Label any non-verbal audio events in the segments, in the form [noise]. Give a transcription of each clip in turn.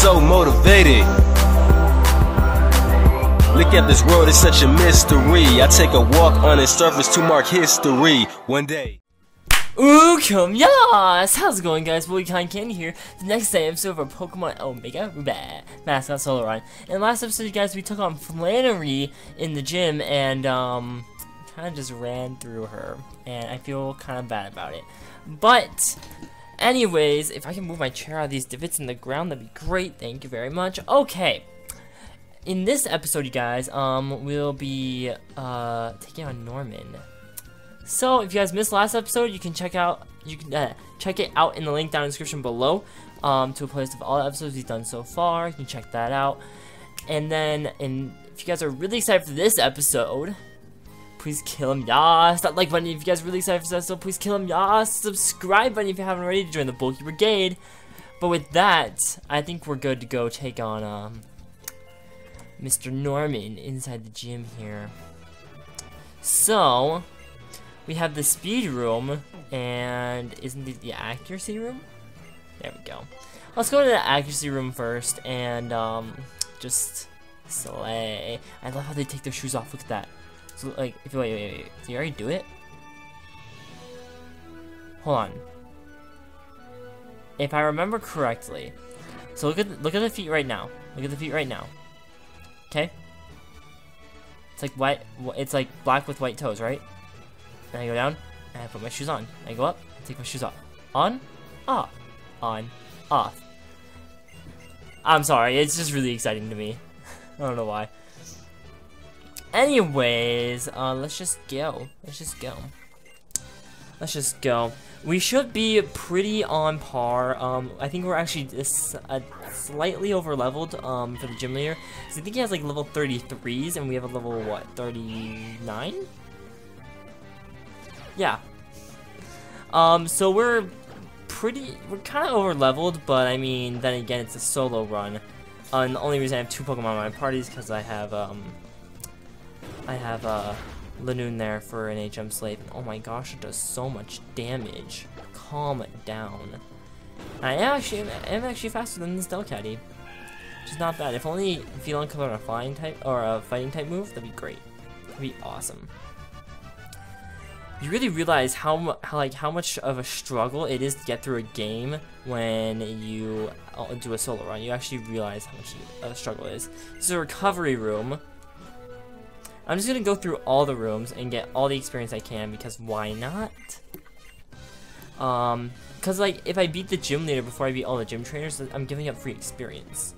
so motivated. Look at this world, it's such a mystery. I take a walk on its surface to mark history. One day. Welcome, yes! How's it going, guys? Willie Kind Candy here. The next day, episode of our Pokemon Omega Ruby Mascot Solo Run. In last episode, guys, we took on Flannery in the gym and, um, kind of just ran through her. And I feel kind of bad about it. But, anyways, if I can move my chair out of these divots in the ground, that'd be great. Thank you very much. Okay. In this episode, you guys, um, we'll be, uh, taking on Norman. So if you guys missed last episode, you can check out you can uh, check it out in the link down in the description below um, to a playlist of all the episodes we've done so far. You can check that out. And then, and if you guys are really excited for this episode, please kill him, yas. That like button if you guys are really excited for episode, please kill him, yas. Subscribe button if you haven't already to join the Bulky Brigade. But with that, I think we're good to go take on um, Mr. Norman inside the gym here. So, we have the speed room, and isn't it the accuracy room? There we go. Let's go to the accuracy room first, and, um, just slay. I love how they take their shoes off, look at that. So, like, if wait, wait, wait, did you already do it? Hold on. If I remember correctly, so look at, look at the feet right now. Look at the feet right now. Okay? It's like white, it's like black with white toes, right? Then I go down, and I put my shoes on. I go up, take my shoes off. On, off, on, off. I'm sorry, it's just really exciting to me. [laughs] I don't know why. Anyways, uh, let's just go. Let's just go. Let's just go. We should be pretty on par. Um, I think we're actually just, uh, slightly over leveled um, for the gym leader. Because I think he has like level 33s and we have a level, what, 39? Yeah. Um, so we're pretty, we're kind of over leveled, but I mean, then again, it's a solo run. Uh, and the only reason I have two Pokemon in my party is because I have, um, I have, uh, Lanoon there for an HM Slave. oh my gosh, it does so much damage. Calm down. I am actually, I'm actually faster than this Delcatty. Which is not bad. If only Felon could learn a flying type, or a fighting type move, that'd be great. That'd be awesome you really realize how, how like how much of a struggle it is to get through a game when you uh, do a solo run. You actually realize how much of a struggle it is. This is a recovery room. I'm just gonna go through all the rooms and get all the experience I can because why not? Um, cause like if I beat the gym leader before I beat all the gym trainers, I'm giving up free experience.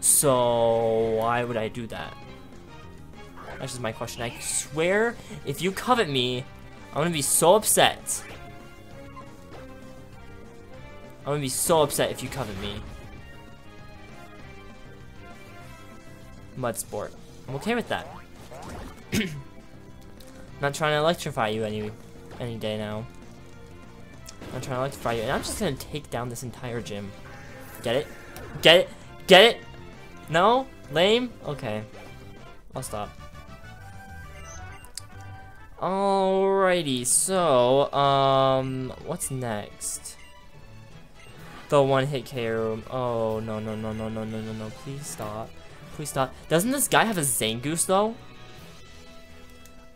So why would I do that? That's just my question. I swear, if you covet me, I'm gonna be so upset. I'm gonna be so upset if you covet me. Mud sport. I'm okay with that. [clears throat] not trying to electrify you any any day now. I'm trying to electrify you, and I'm just gonna take down this entire gym. Get it? Get it? Get it? No? Lame? Okay. I'll stop. Alrighty, so, um, what's next? The one-hit KO. Oh, no, no, no, no, no, no, no, no, please stop. Please stop. Doesn't this guy have a Zangoose, though?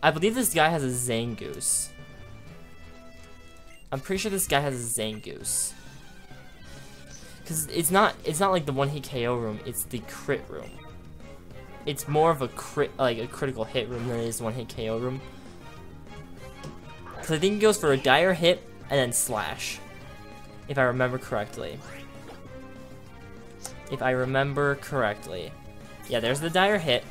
I believe this guy has a Zangoose. I'm pretty sure this guy has a Zangoose. Cause it's not it's not like the one hit KO room, it's the crit room. It's more of a crit like a critical hit room than it is one hit KO room. Because I think it goes for a dire hit and then slash. If I remember correctly. If I remember correctly. Yeah, there's the dire hit.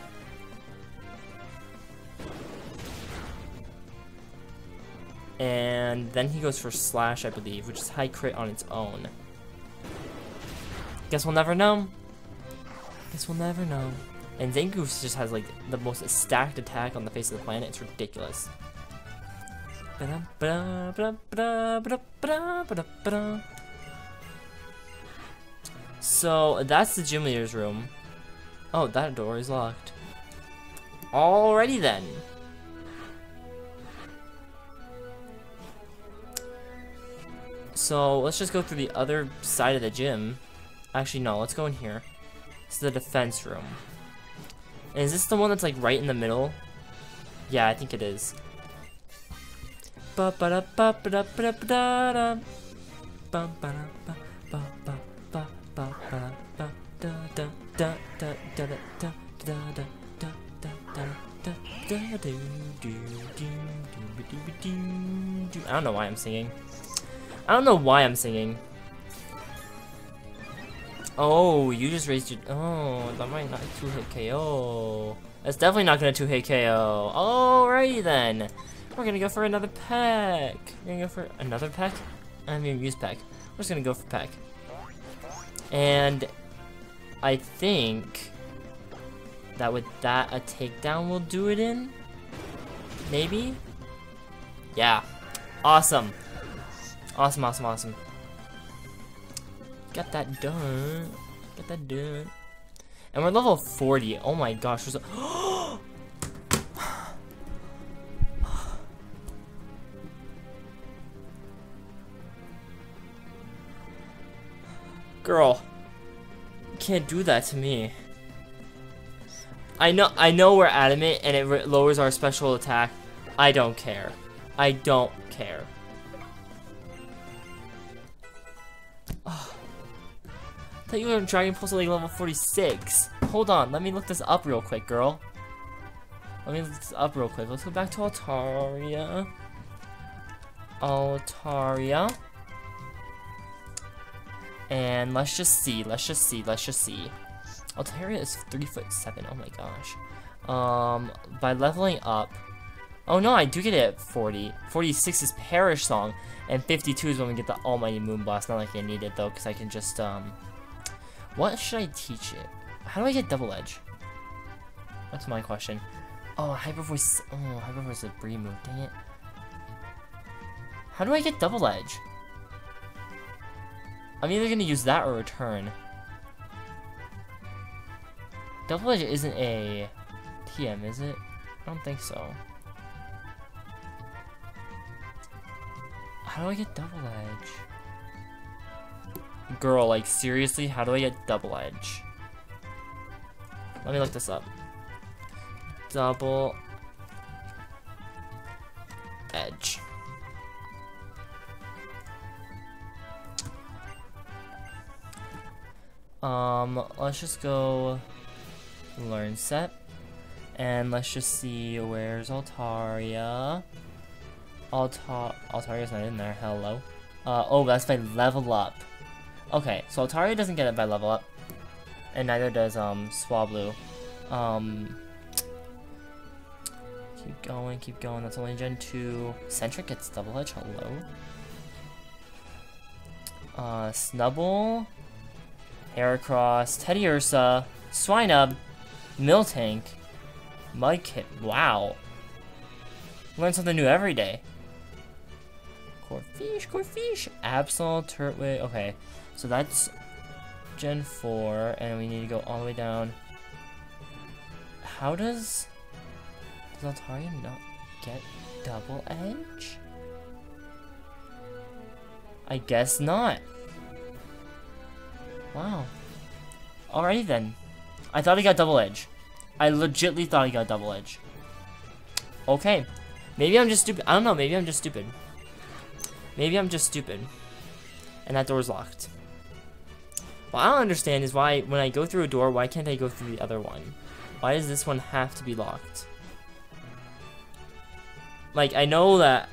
And then he goes for slash, I believe, which is high crit on its own. Guess we'll never know. Guess we'll never know. And Zangoose just has like the most stacked attack on the face of the planet. It's ridiculous. So that's the gym leader's room. Oh, that door is locked. Alrighty then. So let's just go through the other side of the gym. Actually, no. Let's go in here. This is the defense room. And is this the one that's like right in the middle? Yeah, I think it is. Ba ba da ba da da da da da da da da da da da da. I don't know why I'm singing. I don't know why I'm singing. Oh, you just raised your. Oh, that might not two hit KO. That's definitely not gonna two hit KO. Alrighty then. We're gonna go for another peck. We're gonna go for another peck. I mean, use peck. We're just gonna go for peck. And I think that with that a takedown will do it in. Maybe. Yeah. Awesome. Awesome. Awesome. Awesome. Got that done. Got that done. And we're level 40. Oh my gosh. There's [gasps] a Girl. You can't do that to me. I know I know we're adamant and it lowers our special attack. I don't care. I don't care. I thought you were Dragon Pulse like level 46. Hold on, let me look this up real quick, girl. Let me look this up real quick. Let's go back to Altaria. Altaria. And let's just see, let's just see, let's just see. Altaria is 3 foot 7, oh my gosh. Um, by leveling up, oh no, I do get it at 40. 46 is Perish Song, and 52 is when we get the Almighty Moon Moonblast. Not like I need it though, because I can just, um, what should I teach it? How do I get Double Edge? That's my question. Oh, Hyper Voice, oh, Hyper Voice is a Bree move, dang it. How do I get Double Edge? I'm either gonna use that or return. Double Edge isn't a TM, is it? I don't think so. How do I get Double Edge? Girl, like seriously, how do I get Double Edge? Let me look this up. Double Edge. Um, let's just go learn set. And let's just see, where's Altaria? Alta Altaria's not in there, hello. Uh, oh, that's by level up. Okay, so Altaria doesn't get it by level up. And neither does, um, Swablu. Um, keep going, keep going, that's only Gen 2. Sentret gets double edge, hello. Uh, Snubbull. Heracross, Teddiursa, Swinub, Miltank, Mudkip. Wow. Learn something new every day. Corphish, Corphish, Absol, Turtwig. Okay, so that's Gen 4, and we need to go all the way down. How does... Does Altaria not get Double Edge? I guess not. Wow. Alrighty then. I thought he got double edge. I legitly thought he got double edge. Okay. Maybe I'm just stupid. I don't know. Maybe I'm just stupid. Maybe I'm just stupid. And that door's locked. What I don't understand is why, when I go through a door, why can't I go through the other one? Why does this one have to be locked? Like, I know that,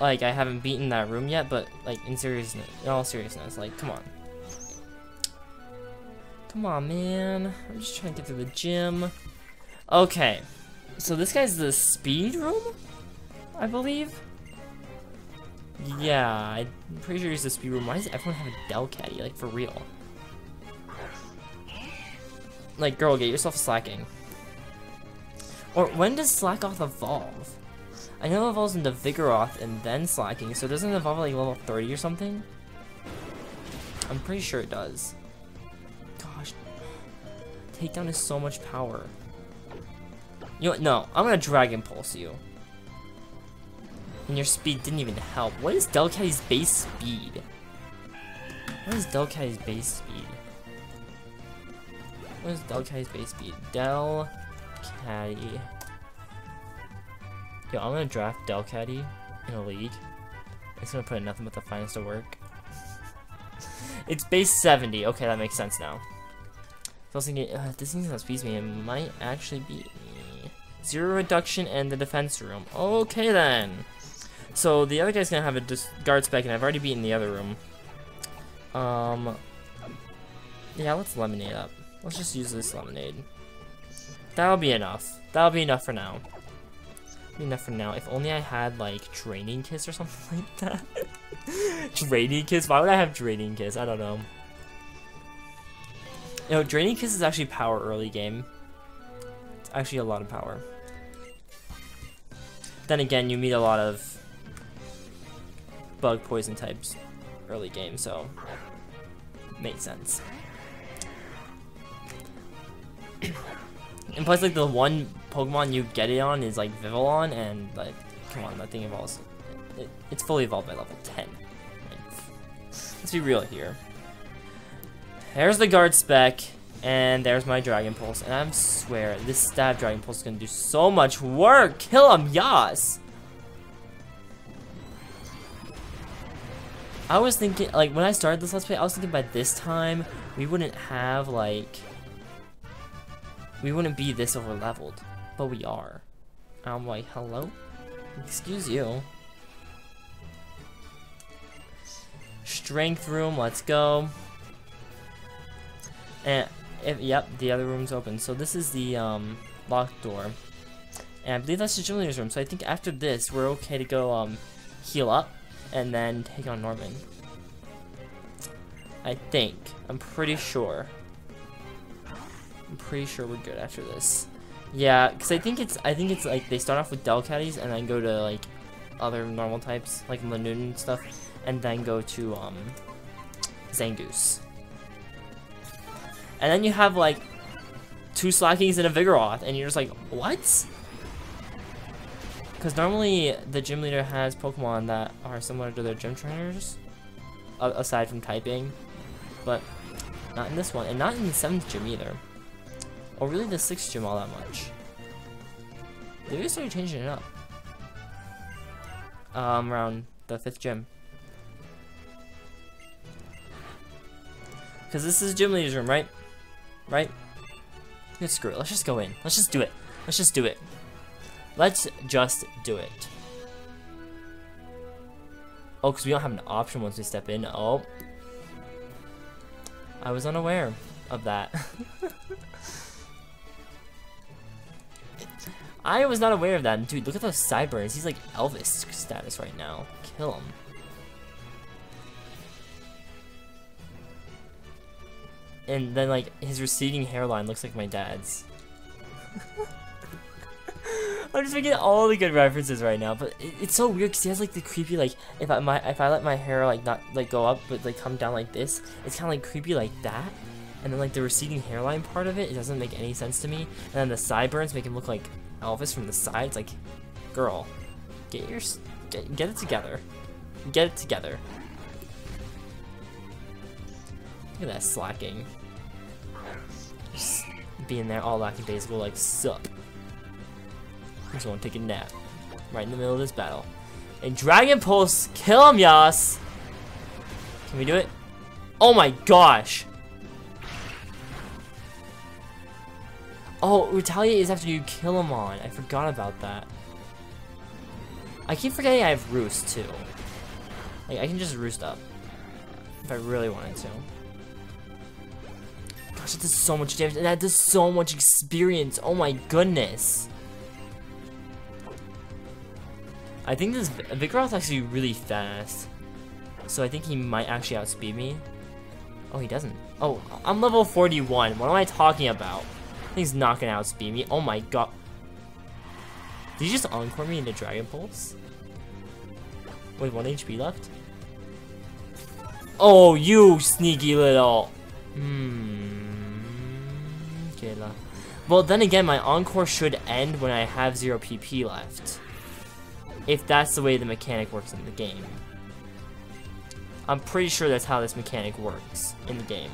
like, I haven't beaten that room yet, but, like, in seriousness, in all seriousness, like, come on. Come on, man. I'm just trying to get to the gym. Okay. So this guy's the speed room? I believe? Yeah, I'm pretty sure he's the speed room. Why does everyone have a Delcatty? Like, for real. Like, girl, get yourself Slaking. Or, when does Slakoth evolve? I know it evolves into Vigoroth and then Slaking, so doesn't it evolve like level 30 or something? I'm pretty sure it does. Takedown is so much power. You know what? No, I'm gonna Dragon Pulse you. And your speed didn't even help. What is Delcatty's base speed? What is Delcatty's base speed? What is Delcatty's base speed? Del Caddy. Yo, I'm gonna draft Delcatty in a league. It's gonna put in nothing but the finest to work. [laughs] it's base 70. Okay, that makes sense now. I was thinking, uh, this thing's gonna speed me, it might actually be. Zero reduction and the defense room. Okay then. So the other guy's gonna have a guard spec, and I've already beaten the other room. Um, yeah, let's lemonade up. Let's just use this lemonade. That'll be enough. That'll be enough for now. Enough for now. If only I had like draining kiss or something [laughs] like that. draining kiss? Why would I have draining kiss? I don't know. Know, draining kiss is actually power early game. It's actually a lot of power. Then again, you meet a lot of bug poison types early game, so makes sense. and plus, like, the one Pokemon you get it on is, like, Vivillon, and, like, come on, that thing evolves. It, it's fully evolved by level 10. let's be real here. There's the guard spec, and there's my Dragon Pulse, and I swear, this stab Dragon Pulse is gonna do so much work! Kill him, Yas! I was thinking, like, when I started this Let's Play, I was thinking by this time, we wouldn't have, like, we wouldn't be this over leveled, but we are. I'm like, hello? Excuse you. Strength room, let's go. And, if, yep, the other room's open. So this is the um, locked door. And I believe that's the gym room. So I think after this, we're okay to go um, heal up and then take on Norman. I think. I'm pretty sure. I'm pretty sure we're good after this. Yeah, because I think it's I think it's like they start off with Delcatties and then go to like other normal types like Lanoon and stuff, and then go to um Zangoose. And then you have like two Slakings and a Vigoroth, and you're just like, what? Because normally the gym leader has Pokemon that are similar to their gym trainers, aside from typing, but not in this one, and not in the 7th gym either. Or really the 6th gym all that much. They really started changing it up. Um, around the 5th gym. Because this is gym leader's room, right? Right? Let's screw it. Let's just go in. Let's just do it. Let's just do it. Let's just do it. Oh, because we don't have an option once we step in. Oh. I was unaware of that. I was not aware of that. Dude, look at those sideburns. He's like Elvis status right now. Kill him. And then, like, his receding hairline looks like my dad's. [laughs] I'm just making all the good references right now, but it, it's so weird because he has like the creepy like if I my if I let my hair like not like go up but like come down like this, it's kind of like creepy like that, and then like the receding hairline part of it, it doesn't make any sense to me, and then the sideburns make him look like Elvis from the sides. Like, girl, get your get, get it together, get it together. Look at that Slaking. Just being there all lackadaisical like sup. I'm just to take a nap. Right in the middle of this battle. And Dragon Pulse, kill him, Yas! Can we do it? Oh my gosh! Oh, Retaliate is after you kill him on. I forgot about that. I keep forgetting I have Roost, too. Like, I can just Roost up. If I really wanted to. Gosh, that does so much damage, and that does so much experience. Oh my goodness. I think this Vigoroth's actually really fast. So I think he might actually outspeed me. Oh, he doesn't. Oh, I'm level 41. What am I talking about? He's not gonna outspeed me. Oh my god. Did you just encore me into Dragon Pulse? With 1 HP left? Oh, you sneaky little... Hmm... Okay, well, then again, my Encore should end when I have 0 PP left if that's the way the mechanic works in the game. I'm pretty sure that's how this mechanic works in the game.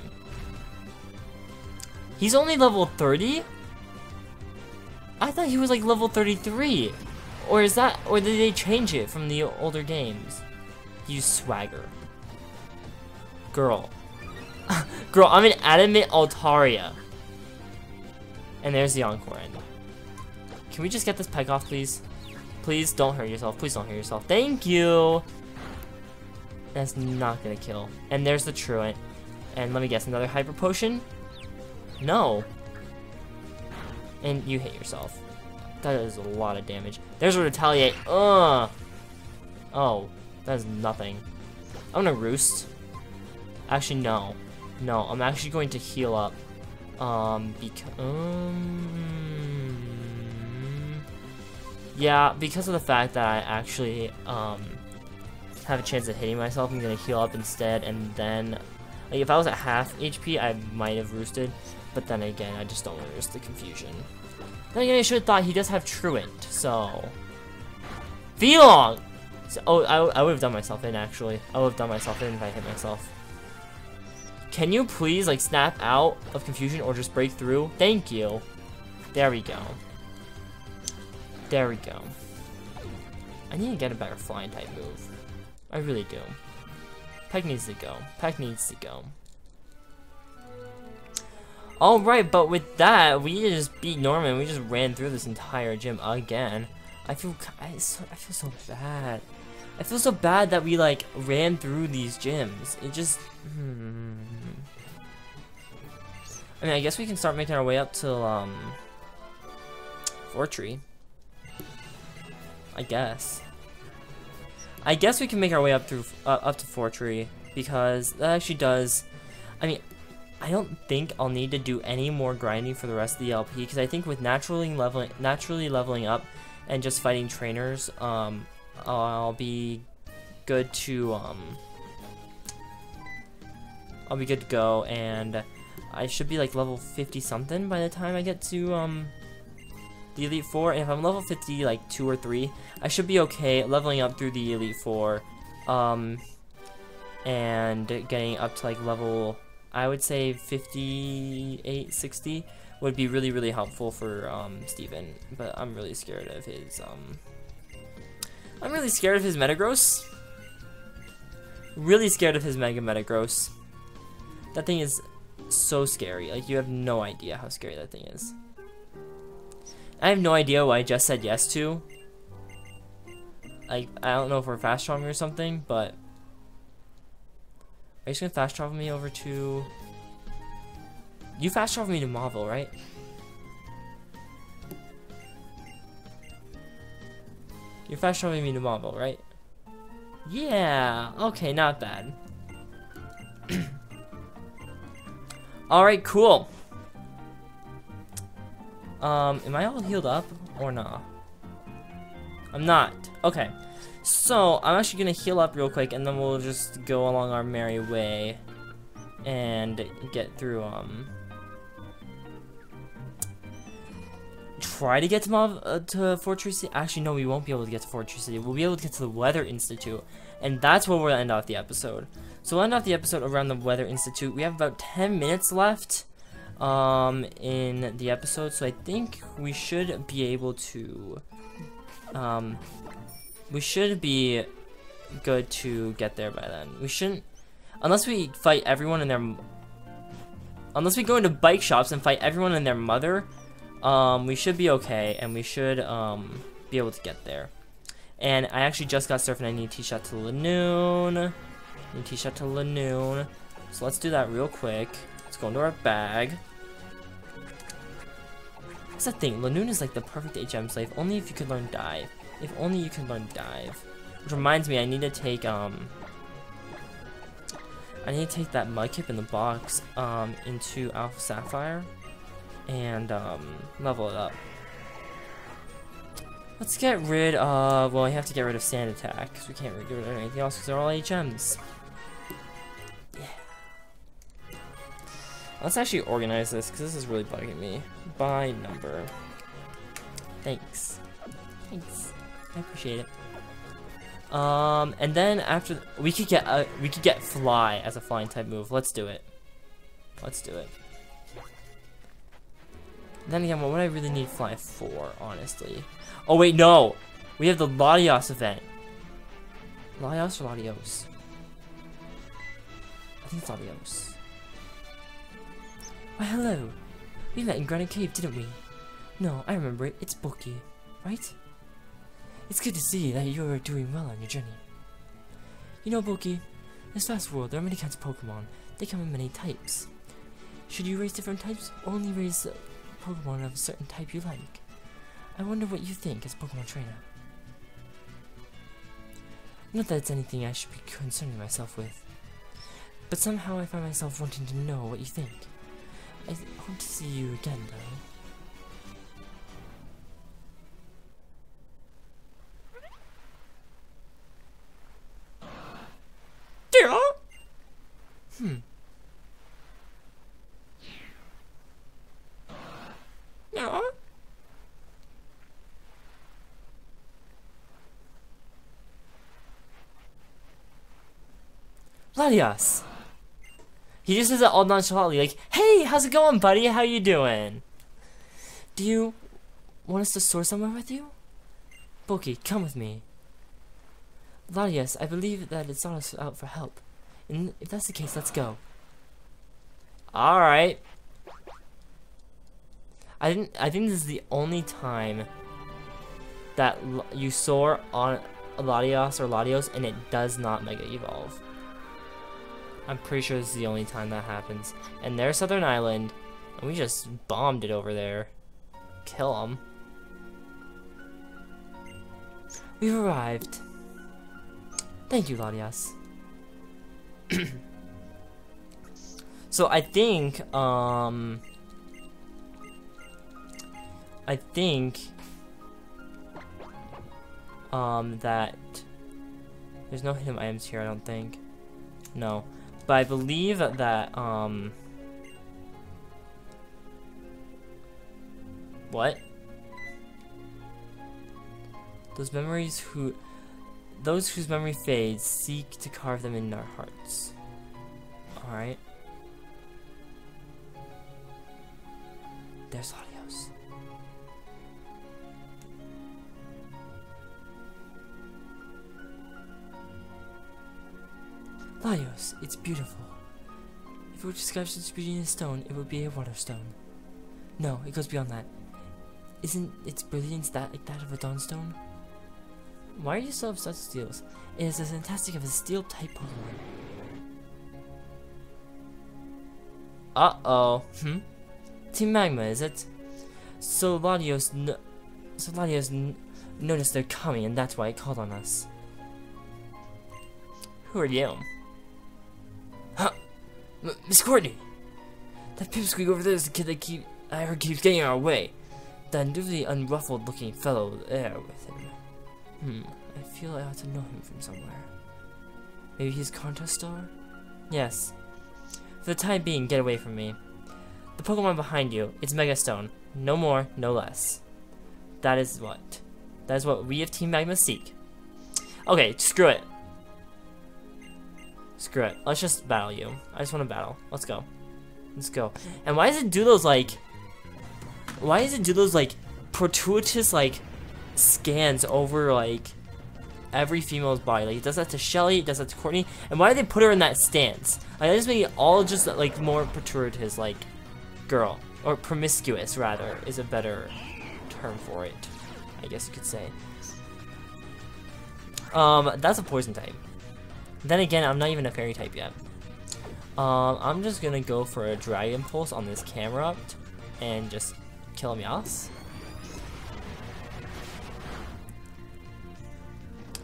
He's only level 30? I thought he was like level 33. Or is that, or did they change it from the older games? You swagger. Girl. [laughs] Girl, I'm an adamant Altaria. And there's the Encore end. Can we just get this peg off, please? Please don't hurt yourself. Please don't hurt yourself. Thank you. That's not gonna kill. And there's the Truant. And let me guess, another Hyper Potion? No. And you hit yourself. That is a lot of damage. There's a Retaliate. Ugh. Oh, that is nothing. I'm gonna Roost. Actually, no. No, I'm actually going to heal up. Um, because... Um, yeah, because of the fact that I actually, um, have a chance of hitting myself, I'm gonna heal up instead, and then... Like, if I was at half HP, I might have roosted, but then again, I just don't want to risk the confusion. Then again, I should have thought he does have Truant, so... Velong! So, oh, I, I would have done myself in, actually. I would have done myself in if I hit myself. Can you please, like, snap out of confusion or just break through? Thank you. There we go. There we go. I need to get a better flying type move. I really do. Peck needs to go. Peck needs to go. Alright, but with that, we just beat Norman. We just ran through this entire gym again. I feel I, I feel so bad. I feel so bad that we like ran through these gyms. It just hmm. I mean, I guess we can start making our way up to um Fortree. I guess. I guess we can make our way up through uh, up to Fortree because that actually does. I mean, I don't think I'll need to do any more grinding for the rest of the LP because I think with naturally leveling naturally leveling up and just fighting trainers, um, I'll be good to um, I'll be good to go and I should be like level 50 something by the time I get to um the Elite Four, and if I'm level 50, like 2 or 3, I should be okay leveling up through the Elite Four, um, and getting up to like level, I would say 58, 60 would be really, really helpful for, um, Steven, but I'm really scared of his, um, I'm really scared of his Metagross. Really scared of his Mega Metagross. That thing is so scary. Like, you have no idea how scary that thing is. I have no idea what I just said yes to. Like, I don't know if we're fast traveling or something, but... Are you just gonna fast travel me over to... You fast travel me to Mauville, right? You're fast traveling me to Mauville, right? Yeah, okay, not bad. [clears throat] Alright, cool. Um, am I all healed up or not? I'm not. Okay. So, I'm actually gonna heal up real quick and then we'll just go along our merry way and get through, um... Try to get to, Mov uh, to Fortree City? Actually, no, we won't be able to get to Fortree City. We'll be able to get to the Weather Institute. And that's where we'll end off the episode. So we'll end off the episode around the Weather Institute. We have about 10 minutes left um, in the episode, so I think we should be able to, um, we should be good to get there by then. We shouldn't, unless we fight everyone in their, unless we go into bike shops and fight everyone and their mother, um, we should be okay, and we should, um, be able to get there. And I actually just got surfing. I need to T-shot to Lanoon. Need T-shot to Lanoon. So let's do that real quick. Let's go into our bag. That's the thing, Lanoon is like the perfect HM slave, only if you could learn dive. If only you could learn dive. Which reminds me, I need to take, um... I need to take that Mudkip in the box, um, into Alpha Sapphire. And, um, level it up. Let's get rid of, well, I have to get rid of Sand Attack, because we can't get rid of anything else, because they're all HMs. Yeah. Let's actually organize this, because this is really bugging me. By number. Thanks. Thanks. I appreciate it. Um, and then after, we could get, uh, we could get Fly as a flying type move. Let's do it. Let's do it. Then again, what would I really need Fly for, honestly? Oh, wait, no! We have the Latios event. Latios or Latios? I think it's Latios. Why, hello. We met in Granite Cave, didn't we? No, I remember it. It's Bookie, right? It's good to see that you're doing well on your journey. You know, Bookie, in this vast world, there are many kinds of Pokemon. They come in many types. Should you raise different types, or only raise Pokemon of a certain type you like? I wonder what you think as Pokemon trainer. Not that it's anything I should be concerning myself with. But somehow I find myself wanting to know what you think. I hope to see you again, though. Yeah. Yeah. Latias. He just says it all nonchalantly, like, "Hey, how's it going, buddy? How you doing? Do you want us to soar somewhere with you? Bulky, come with me." Latias, I believe that it's on us out for help. And if that's the case, let's go. Alright. I didn't I think this is the only time that you soar on Latios or Latios and it does not Mega Evolve. I'm pretty sure this is the only time that happens. And there's Southern Island, and we just bombed it over there. Kill them. We've arrived. Thank you, Latias. [clears throat] so I think, um... I think... Um, that... There's no hidden items here, I don't think. No. But I believe that, um... What? Those memories who... Those whose memory fades seek to carve them in our hearts. Alright. There's Latios. Latios, it's beautiful. If it were described as beauty in stone, it would be a water stone. No, it goes beyond that. Isn't its brilliance that like that of a dawnstone? Why are you so obsessed with steels? It is as fantastic of a steel type Pokemon. Uh-oh. Hmm? Team Magma, is it? So Latios no so Latios noticed they're coming and that's why it called on us. Who are you? Miss Courtney! That pipsqueak over there is the kid that keep I heard keeps getting in our way. That newly unruffled looking fellow there with him. Hmm, I feel I ought to know him from somewhere. Maybe he's Contest Star? Yes. For the time being, get away from me. The Pokemon behind you, it's Megastone. No more, no less. That is what? That is what we of Team Magma seek. Okay, screw it. Screw it. Let's just battle you. I just want to battle. Let's go. Let's go. And why does it do those, like... Why does it do those, like, fortuitous, like, scans over like every female's body. Like it does that to Shelly, it does that to Courtney. And why did they put her in that stance? Like that just made all just like more protrudious, like girl or promiscuous rather is a better term for it. I guess you could say. Um, that's a poison type. Then again, I'm not even a fairy type yet. Um, I'm just gonna go for a Dragon Pulse on this Camerupt and just kill yes.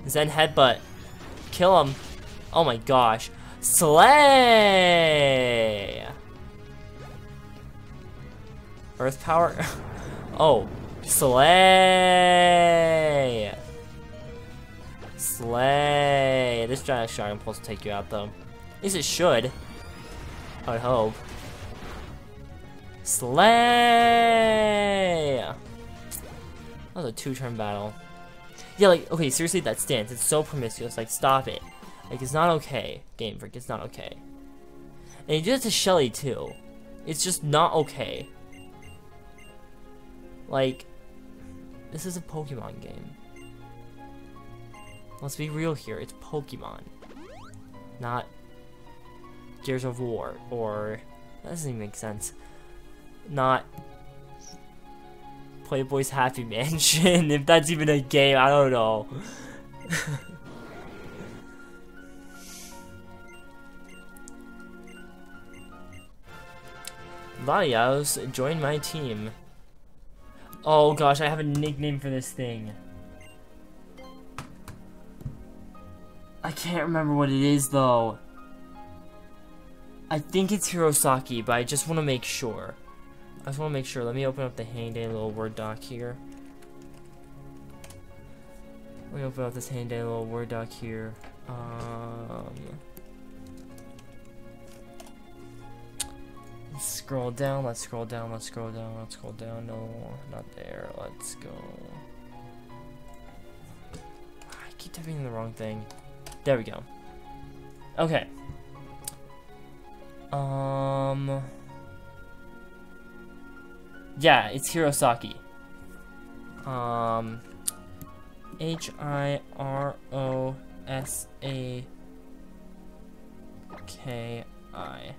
Zen Headbutt. Kill him. Oh my gosh. Slay! Earth Power? [laughs] oh. Slay! Slay! This giant Dragon Pulse will take you out though. At least it should. I would hope. Slay! That was a two-turn battle. Yeah, like, okay, seriously, that stance, it's so promiscuous, like, stop it. Like, it's not okay, Game Freak, it's not okay. And you did it to Shelly, too. It's just not okay. Like, this is a Pokemon game. Let's be real here, it's Pokemon. Not Gears of War, or... That doesn't even make sense. Not Playboy's Happy [laughs] Mansion, if that's even a game, I don't know. [laughs] Latios, join my team. Oh gosh, I have a nickname for this thing. I can't remember what it is though. I think it's Hirosaki, but I just want to make sure. I just want to make sure. Let me open up the handy little Word doc here. Let me open up this handy little Word doc here. Um, let's scroll down, let's scroll down, let's scroll down, let's scroll down. No, not there. Let's go. I keep typing the wrong thing. There we go. Okay. Um. Yeah, it's Hirosaki. Um. H I R O S A K I.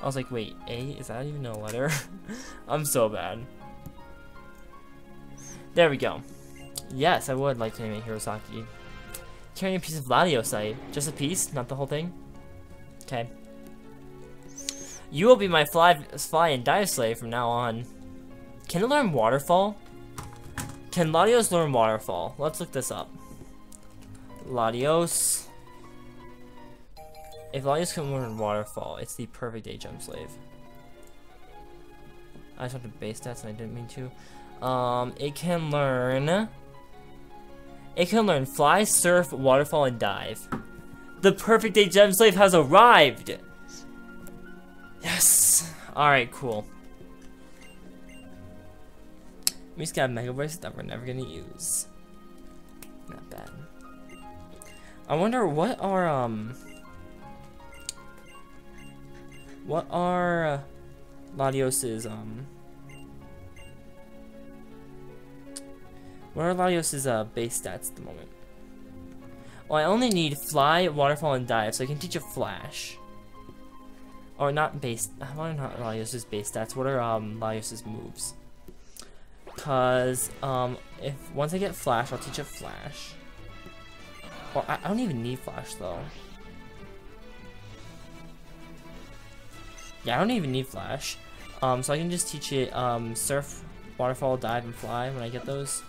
I was like, wait, A? Is that even a letter? [laughs] I'm so bad. There we go. Yes, I would like to name it Hirosaki. Carrying a piece of Latiosite. Just a piece, not the whole thing? Okay. You will be my fly, fly and dive slave from now on. Can it learn Waterfall? Can Latios learn Waterfall? Let's look this up. Latios. If Latios can learn Waterfall, it's the perfect HM slave. I just went to base stats and I didn't mean to. Um, it can learn... It can learn Fly, Surf, Waterfall, and Dive. The perfect HM slave has arrived! Yes! Alright, cool. We just got a Mega Bracelet that we're never gonna use. Not bad. I wonder what are, um... What are uh, Latios's, um... What are Latios's, uh, base stats at the moment? Well, I only need Fly, Waterfall, and Dive, so I can teach a Flash. Or not base, are not Latios's base stats? What are, um, Latios's moves? Because, um, if, once I get Flash, I'll teach a Flash. Or, I, I don't even need Flash, though. Yeah, I don't even need Flash. Um, so I can just teach it, um, Surf, Waterfall, Dive, and Fly when I get those.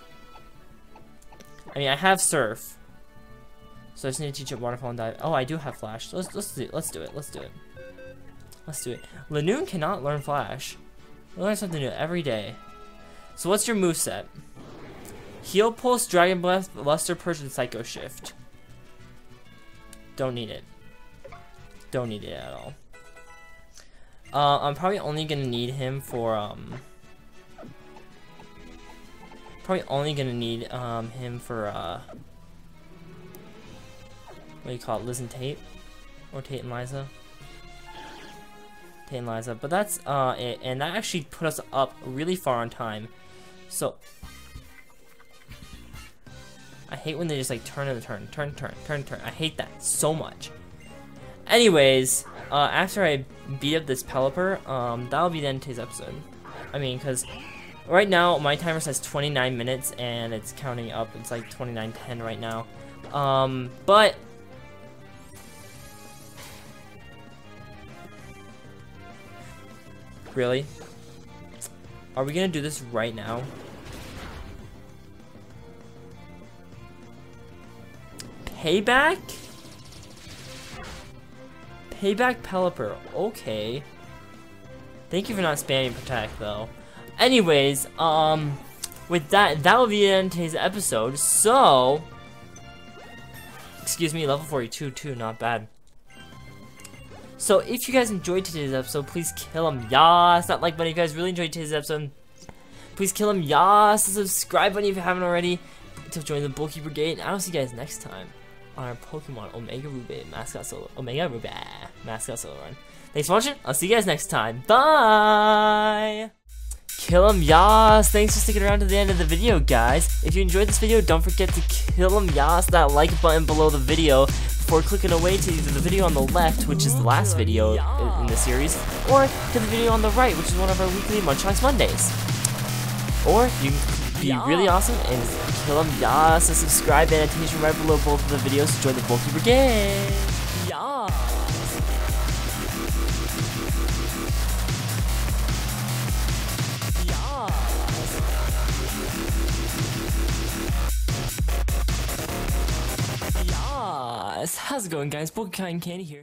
I mean, I have Surf. So I just need to teach it Waterfall and Dive. Oh, I do have Flash. let's, let's, do, let's do it. Let's do it. Let's do it. Lanoon cannot learn Flash. We learn something new every day. So what's your move set? Heal Pulse, Dragon Breath, Luster Purge, and Psycho Shift. Don't need it. Don't need it at all. Uh, I'm probably only gonna need him for, um... Probably only gonna need, um, him for, uh... What do you call it? Liz and Tate? Or Tate and Liza? Tate and Liza. But that's, uh, it. And that actually put us up really far on time. So... I hate when they just, like, turn and turn, turn, turn, turn, turn. I hate that so much. Anyways, uh, after I beat up this Pelipper, um, that'll be the end of today's episode. I mean, because right now my timer says 29 minutes and it's counting up. It's like 29.10 right now. Um, but really, are we gonna do this right now? Payback? Payback Pelipper. Okay. Thank you for not spamming Protect, though. Anyways, um, with that, that will be the end of today's episode. So, excuse me, level 42 too, not bad. So, if you guys enjoyed today's episode, please kill him, yas. Not like button if you guys really enjoyed today's episode. Please kill him, yas. Subscribe button if you haven't already to join the Bulky Brigade. And I'll see you guys next time on our Pokemon Omega Ruby mascot solo Omega Ruby mascot solo run. Thanks for watching. I'll see you guys next time. Bye. Kill him, yas! Thanks for sticking around to the end of the video, guys. If you enjoyed this video, don't forget to kill him, yas, that like button below the video before clicking away to either the video on the left, which is the last video in the series, or to the video on the right, which is one of our weekly Munchbox Mondays. Or you can be really awesome and kill him, yas, a subscribe annotation right below both of the videos to join the Bulky Brigade. How's it going guys? Cotton Candy here.